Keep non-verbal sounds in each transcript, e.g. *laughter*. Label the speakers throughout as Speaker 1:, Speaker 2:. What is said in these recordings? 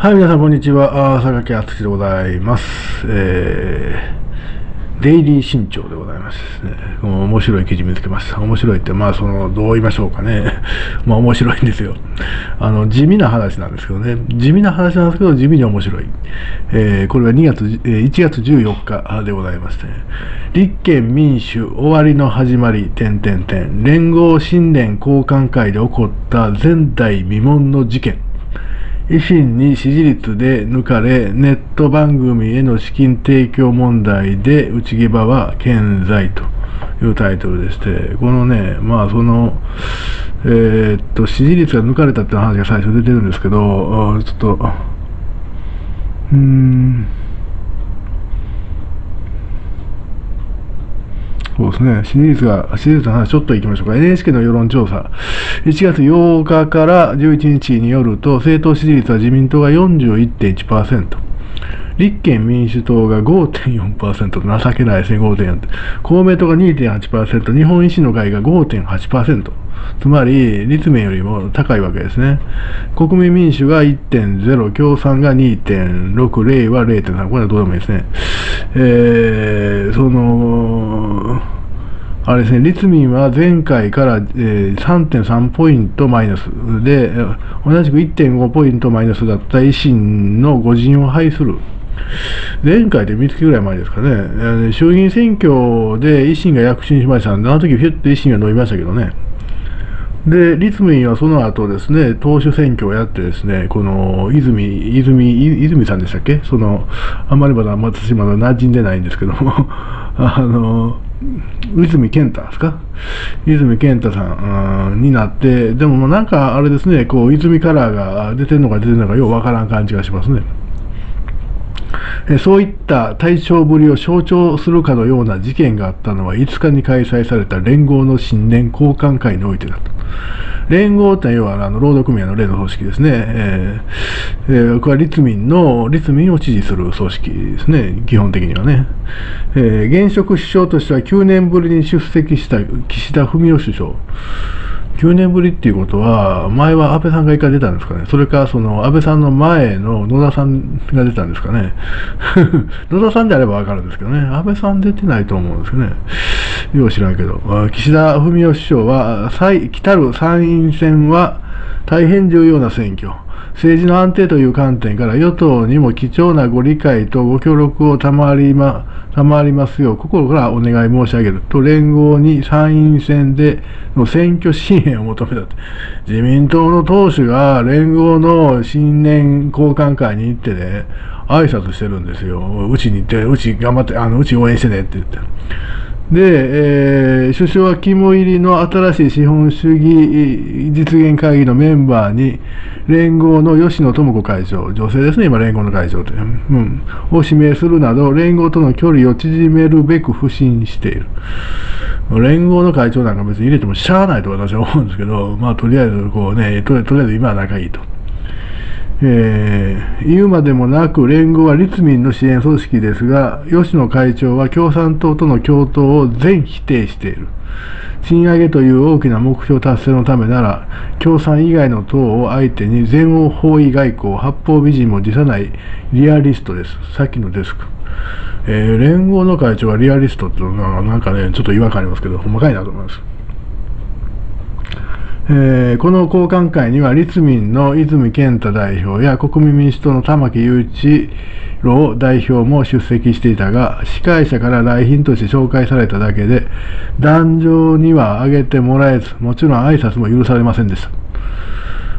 Speaker 1: はい、皆さん、こんにちは。あ榊敦でございます。えー、デイリー新潮でございます、ね。面白い記事見つけました。面白いって、まあ、その、どう言いましょうかね。*laughs* まあ、面白いんですよ。あの、地味な話なんですけどね。地味な話なんですけど、地味に面白い。えー、これは2月、えー、1月14日でございまして、ね、立憲民主終わりの始まり、点々点。連合新年交換会で起こった前代未聞の事件。維新に支持率で抜かれ、ネット番組への資金提供問題で内毛場は健在というタイトルでして、このね、まあその、えー、っと、支持率が抜かれたって話が最初出てるんですけど、ちょっと、うーん、そうですね。支持率が、支持率の話ちょっと行きましょうか。NHK の世論調査。1月8日から11日によると、政党支持率は自民党が41.1%。立憲民主党が5.4%情けないですね、5.4%。公明党が2.8%、日本維新の会が5.8%。つまり、立民よりも高いわけですね。国民民主が1.0、共産が2.6、令和0.3。これはどうでもいいですね。えー、その、あれですね、立民は前回から、えー、3.3ポイントマイナスで、同じく1.5ポイントマイナスだった維新の誤人を排する。前回で3月ぐらい前ですかね、衆議院選挙で維新が躍進しましたんで、あの時フィュッと維新が伸びましたけどね。で、立民はその後ですね、党首選挙をやってですね、この泉、泉、泉さんでしたっけ？その、あんまりまだ私まだ馴染んでないんですけども、*laughs* あの、泉健太ですか？泉健太さんになって、でもなんかあれですね、こう、泉カラーが出てるのか出てるのかようわからん感じがしますね。そういった体調ぶりを象徴するかのような事件があったのは5日に開催された連合の新年交換会においてだと。連合って要はあの労働組合の例の組織ですね。えー、えー、僕は立民の、立民を支持する組織ですね。基本的にはね。えー、現職首相としては9年ぶりに出席した岸田文雄首相。9年ぶりっていうことは、前は安倍さんが一回出たんですかね。それか、その安倍さんの前の野田さんが出たんですかね。*laughs* 野田さんであればわかるんですけどね。安倍さん出てないと思うんですよね。よう知らんけど。岸田文雄首相は、来たる参院選は大変重要な選挙。政治の安定という観点から与党にも貴重なご理解とご協力を賜りま賜りますよう心からお願い申し上げると連合に参院選での選挙支援を求めた。自民党の党首が連合の新年交換会に行ってね、挨拶してるんですよ。うちに行って、うち頑張って、あの、うち応援してねって言って。で、えー、首相は肝入りの新しい資本主義実現会議のメンバーに、連合の吉野智子会長、女性ですね、今連合の会長という、うん、を指名するなど、連合との距離を縮めるべく不信している。連合の会長なんか別に入れてもしゃあないと私は思うんですけど、まあとりあえずこうね、とりあえず今は仲いいと。えー、言うまでもなく連合は立民の支援組織ですが、吉野会長は共産党との共闘を全否定している。賃上げという大きな目標達成のためなら、共産以外の党を相手に全欧包囲外交、八方美人も辞さないリアリストです。さっきのデスク。えー、連合の会長はリアリストっていうのはなんかね、ちょっと違和感ありますけど、細かいなと思います。えー、この交換会には立民の泉健太代表や国民民主党の玉木雄一郎代表も出席していたが、司会者から来賓として紹介されただけで、壇上には上げてもらえず、もちろん挨拶も許されませんでした。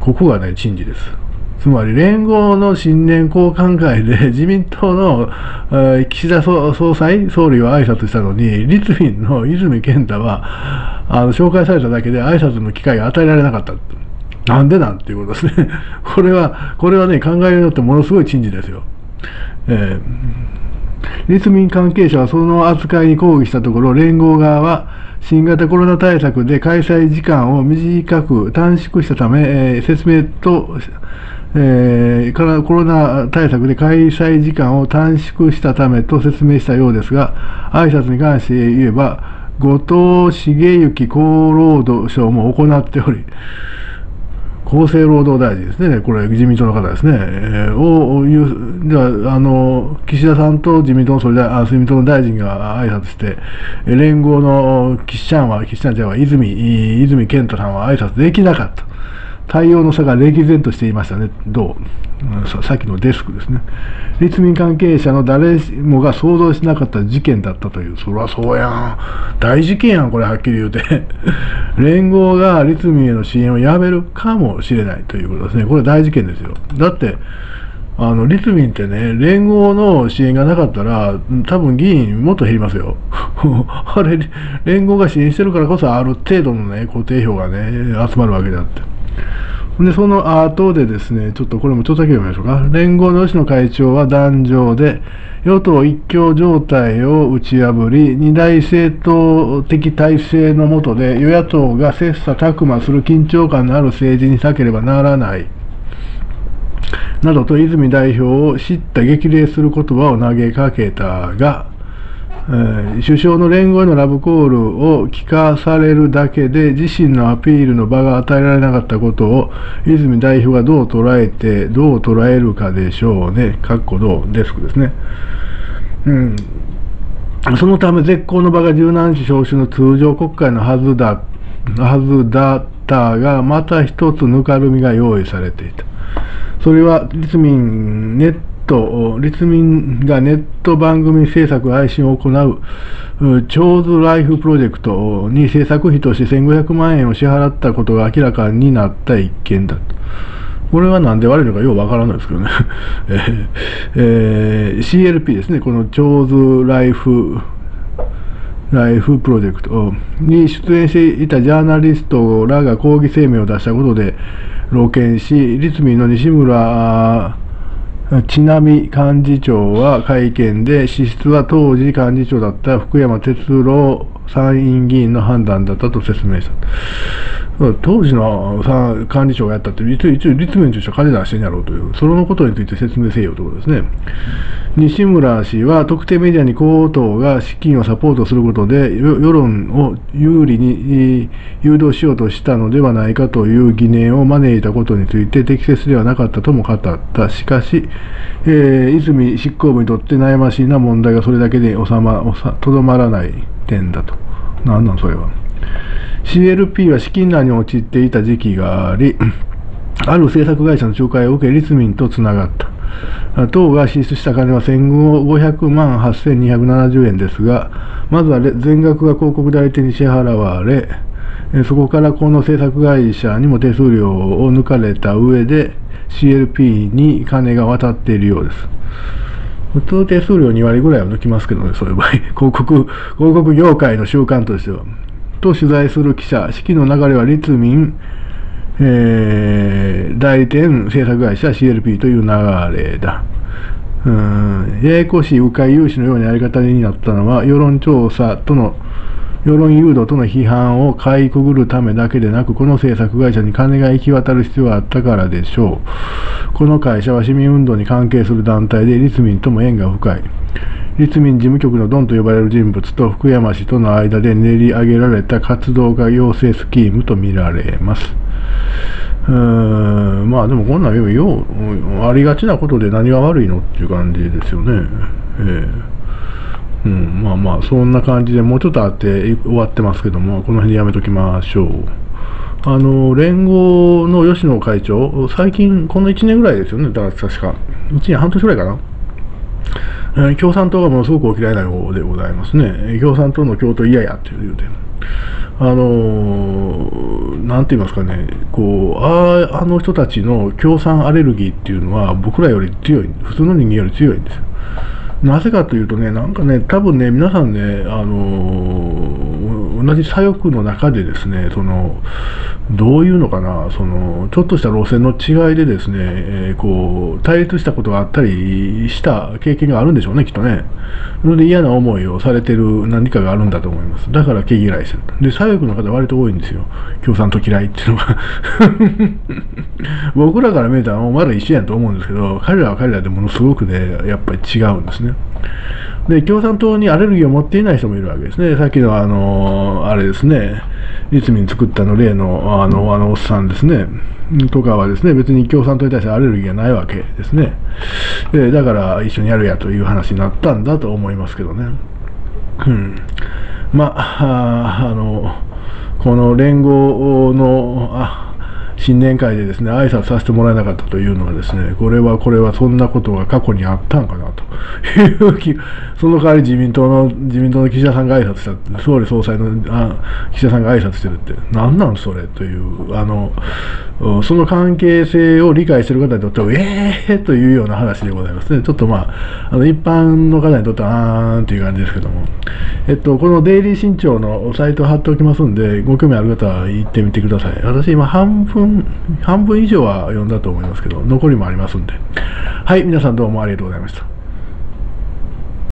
Speaker 1: ここがね、珍事です。つまり連合の新年交換会で *laughs* 自民党の、え、岸田総裁、総理は挨拶したのに、立民の泉健太はあの紹介されただけで挨拶の機会が与えられなかった。なんでなんていうことですね。*laughs* これは、これはね、考えによってものすごい珍事ですよ。えー、立民関係者はその扱いに抗議したところ、連合側は新型コロナ対策で開催時間を短く短縮したため、えー、説明とえー、コロナ対策で開催時間を短縮したためと説明したようですが、挨拶に関して言えば、後藤茂之厚労働省も行っており、厚生労働大臣ですね、これ、自民党の方ですね、えー、を言う、じゃあの岸田さんと自民党の総理大自民党の大臣が挨拶して、連合の岸ちゃんは、岸ちゃんじゃは泉、泉健太さんは挨拶できなかった。対応の差が歴然としていましたね、どう、ささっきのデスクですね。立民関係者の誰もが想像しなかった事件だったという、そりゃそうやん、大事件やん、これはっきり言うて。*laughs* 連合が立民への支援をやめるかもしれないということですね、これ大事件ですよ。だってあの立民ってね、連合の支援がなかったら、多分議員もっと減りますよ。*laughs* あれ、連合が支援してるからこそ、ある程度のね、固定票がね、集まるわけであって。で、その後でですね、ちょっとこれもちょっとだけ読みましょうか。連合の吉野会長は壇上で、与党一強状態を打ち破り、二大政党的体制の下で、与野党が切磋琢磨する緊張感のある政治に避ければならない。などと泉代表を叱咤激励する言葉を投げかけたが、え、首相の連合へのラブコールを聞かされるだけで自身のアピールの場が与えられなかったことを泉代表がどう捉えてどう捉えるかでしょうね。かっこどうデスクですね。うんそのため絶好の場が柔軟市召集の通常国会のはずだはずだったが、また一つぬかるみが用意されていた。それは立民ネット、立民がネット番組制作配信を行う、チョーズライフプロジェクトに制作費として1500万円を支払ったことが明らかになった一件だと。これは何で悪いのかようわからないですけどね。*laughs* えー、CLP ですね、このチョーズライフライフプロジェクトに出演していたジャーナリストらが抗議声明を出したことで、露見し、立民の西村ちなみ幹事長は会見で、支出は当時幹事長だった福山哲郎参院議員の判断だったと説明した。当時の管理長がやったって、一応立民としては金出してんやろうという、そのことについて説明せよということですね。西村氏は特定メディアに公党が資金をサポートすることで、世論を有利に誘導しようとしたのではないかという疑念を招いたことについて適切ではなかったとも語った。しかし、えー、泉執行部にとって悩ましいな問題がそれだけで収ま、とどまらない点だと。何なんそれは。CLP は資金難に陥っていた時期があり、ある制作会社の仲介を受け、立民とつながった。党が支出した金は1500万8270円ですが、まずは全額が広告代理店に支払われ、そこからこの制作会社にも手数料を抜かれた上で CLP に金が渡っているようです。普通手数料2割ぐらいは抜きますけどね、そういう場合。広告、広告業界の習慣としては。と取材する記者、式の流れは立民、えー、代理店制作会社 CLP という流れだ。うんややこしい迂回融資のようなやり方になったのは、世論調査との、世論誘導との批判をかいくぐるためだけでなく、この制作会社に金が行き渡る必要があったからでしょう。この会社は市民運動に関係する団体で、立民とも縁が深い。立民事務局のドンと呼ばれる人物と福山氏との間で練り上げられた活動が養成スキームとみられます。うーんまあでもこんなんようありがちなことで何が悪いのっていう感じですよね。えー、うん、まあまあそんな感じでもうちょっとあって終わってますけどもこの辺でやめときましょう。あの連合の吉野会長、最近、この1年ぐらいですよね、だから確か、1年半年ぐらいかな、え共産党がものすごくお嫌いな方でございますね。共産党の共闘嫌やっていうて。あの、なんて言いますかね、こう、ああの人たちの共産アレルギーっていうのは僕らより強い、普通の人間より強いんですよ。なぜかというとね、なんかね、多分ね、皆さんね、あの、同じ左翼の中でですね、その、どういうのかな、その、ちょっとした路線の違いでですね、えー、こう、対立したことがあったりした経験があるんでしょうね、きっとね。それで嫌な思いをされてる何かがあるんだと思います。だから毛嫌いする。で、左翼の方割と多いんですよ。共産党嫌いっていうのは。*laughs* 僕らから見たら、お前ら一緒やんと思うんですけど、彼らは彼らでものすごくね、やっぱり違うんですね。で、共産党にアレルギーを持っていない人もいるわけですね。さっきのあの、あれですね、立民作ったの例のあの、あのおっさんですね。とかはですね、別に共産党に対してアレルギーがないわけですね。でだから一緒にやるやという話になったんだと思いますけどね。うん、まあ、あの、この連合の、あ新年会でですね、挨拶させてもらえなかったというのはですね、これはこれはそんなことが過去にあったんかなという気、その代わり自民党の、自民党の岸田さんが挨拶した、総理総裁のあ岸田さんが挨拶してるって、何なんそれという、あの、その関係性を理解してる方にとっては、ええー、というような話でございますね。ちょっとまあ、あの一般の方にとっては、あーんという感じですけども、えっと、このデイリー新潮のサイトを貼っておきますんで、ご興味ある方は行ってみてください。私今半分、半分以上は読んだと思いますけど、残りもありますんで。はい、皆さんどうもありがとうございました。